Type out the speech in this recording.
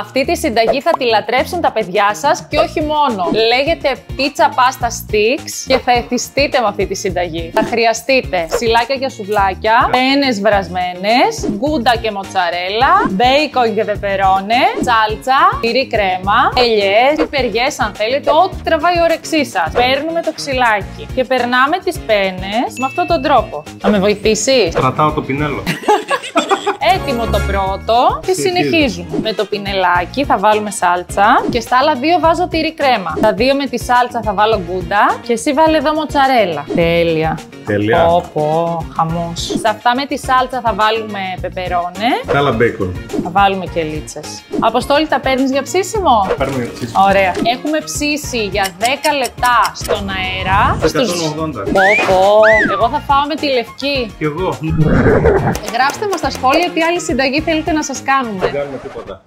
Αυτή τη συνταγή θα τη λατρέψουν τα παιδιά σας και όχι μόνο. Λέγεται pizza pasta sticks και θα εθιστείτε με αυτή τη συνταγή. Θα χρειαστείτε σιλάκια και σουβλάκια, πένες βρασμένες, γκούντα και μοτσαρέλα, μπέικον και πεπερώνε, σάλτσα, τυρί κρέμα, ελιές, πιπεριές αν θέλετε, ό,τι τραβάει η όρεξή σας. Παίρνουμε το ξυλάκι και περνάμε τις πένες με αυτόν τον τρόπο. Θα με βοηθήσεις; Κρατάω το πινέλο. Έτοιμο το πρώτο και συνεχίζουμε. Με το πινελάκι θα βάλουμε σάλτσα και στα άλλα δύο βάζω τυρί κρέμα. Τα δύο με τη σάλτσα θα βάλω γκούντα και εσύ βάλε εδώ μοτσαρέλα. Τέλεια. Τέλεια. Όπω, χαμός. Σε αυτά με τη σάλτσα θα βάλουμε πεπερώνε. Κάλα μπέικον. Θα βάλουμε και λίτσες. Αποστόλη, τα παίρνεις για ψήσιμο; Παίρνουμε για ψήσιμο. Ωραία. Έχουμε ψήσει για 10 λεπτά στον αέρα. 180. Πω, πω. Εγώ θα φάω με τη λευκή. Κι εγώ. Γράψτε μας στα σχόλια τι άλλη συνταγή θέλετε να σας κάνουμε; Δεν κάνουμε τίποτα.